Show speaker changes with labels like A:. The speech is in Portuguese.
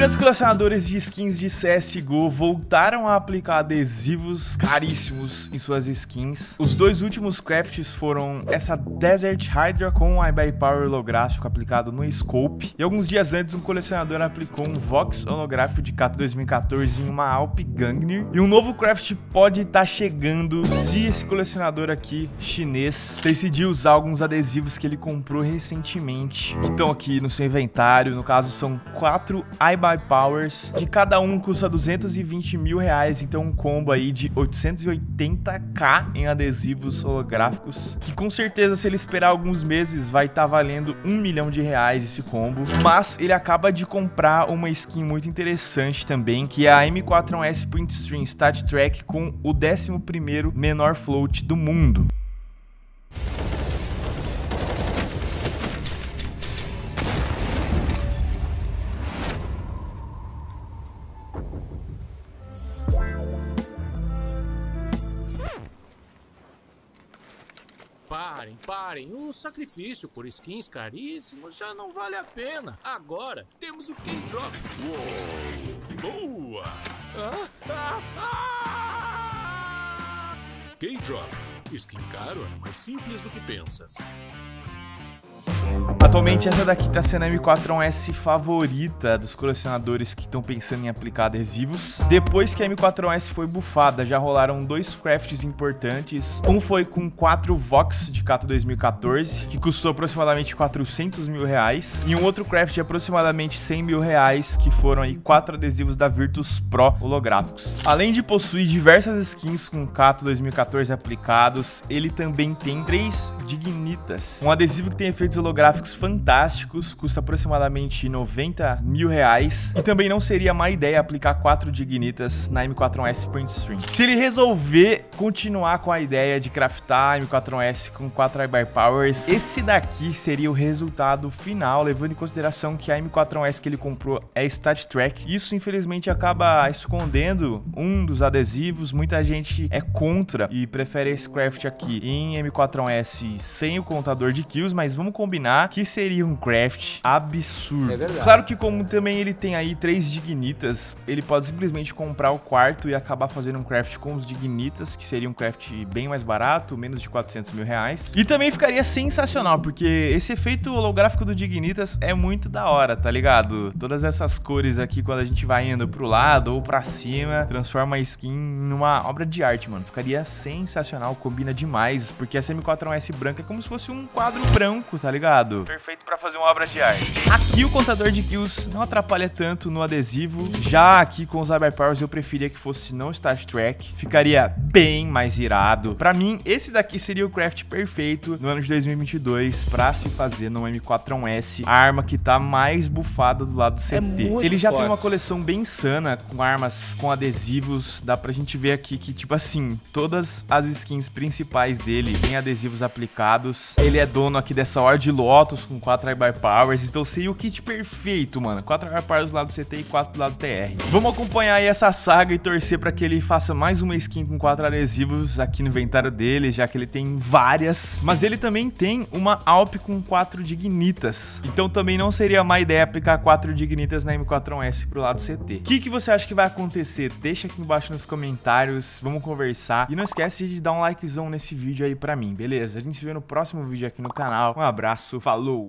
A: Grandes colecionadores de skins de CSGO voltaram a aplicar adesivos caríssimos em suas skins. Os dois últimos crafts foram essa Desert Hydra com um iBuy Power holográfico aplicado no Scope. E alguns dias antes, um colecionador aplicou um Vox holográfico de Kato 2014 em uma Alp Gangnir. E um novo craft pode estar tá chegando se esse colecionador aqui, chinês, decidir usar alguns adesivos que ele comprou recentemente. Que estão aqui no seu inventário. No caso, são quatro iBuy Powers, que cada um custa 220 mil reais, então um combo aí de 880k em adesivos holográficos, que com certeza se ele esperar alguns meses vai estar tá valendo um milhão de reais esse combo, mas ele acaba de comprar uma skin muito interessante também, que é a M41S Print Stream Stat Track com o 11º menor float do mundo.
B: Parem, parem. O sacrifício por skins caríssimos já não vale a pena. Agora temos o K-Drop. Boa! K-Drop. Skin caro é mais simples do que pensas.
A: Atualmente essa daqui tá sendo a M4S favorita dos colecionadores que estão pensando em aplicar adesivos. Depois que a M4S foi bufada, já rolaram dois crafts importantes. Um foi com 4 Vox de Cato 2014, que custou aproximadamente 400 mil reais. E um outro craft de aproximadamente 100 mil reais, que foram aí quatro adesivos da Virtus Pro holográficos. Além de possuir diversas skins com Cato 2014 aplicados, ele também tem três Dignitas. Um adesivo que tem efeitos holográficos fantásticos, custa aproximadamente 90 mil reais. E também não seria má ideia aplicar quatro Dignitas na M4S Point Stream. Se ele resolver continuar com a ideia de craftar a M4S com 4 iBar Powers, esse daqui seria o resultado final, levando em consideração que a M4S que ele comprou é Stat Track. Isso, infelizmente, acaba escondendo um dos adesivos. Muita gente é contra e prefere esse craft aqui em M4S sem o contador de kills, mas vamos combinar que seria um craft absurdo. É verdade. Claro que como também ele tem aí três dignitas, ele pode simplesmente comprar o quarto e acabar fazendo um craft com os dignitas, que seria um craft bem mais barato, menos de 400 mil reais. E também ficaria sensacional, porque esse efeito holográfico do dignitas é muito da hora, tá ligado? Todas essas cores aqui, quando a gente vai indo pro lado ou pra cima, transforma a skin numa obra de arte, mano. Ficaria sensacional, combina demais, porque essa M4S branca é como se fosse um quadro branco, tá ligado? perfeito para fazer uma obra de arte. Aqui o contador de kills não atrapalha tanto no adesivo. Já aqui com os Powers eu preferia que fosse não Start Track. Ficaria bem mais irado. Para mim, esse daqui seria o craft perfeito no ano de 2022 para se fazer no M4S. A arma que tá mais bufada do lado do CT. É Ele já forte. tem uma coleção bem insana com armas com adesivos. Dá pra gente ver aqui que, tipo assim, todas as skins principais dele têm adesivos aplicados. Ele é dono aqui dessa Horde Lotus com 4 iBar Powers, então seria o kit perfeito, mano. 4 iBar Powers do lado do CT e 4 do lado do TR. Vamos acompanhar aí essa saga e torcer para que ele faça mais uma skin com 4 adesivos aqui no inventário dele, já que ele tem várias. Mas ele também tem uma Alp com 4 Dignitas. Então também não seria má ideia aplicar 4 Dignitas na M4S pro lado CT. O que, que você acha que vai acontecer? Deixa aqui embaixo nos comentários, vamos conversar. E não esquece de dar um likezão nesse vídeo aí pra mim, beleza? A gente se vê no próximo vídeo aqui no canal. Um abraço, falou!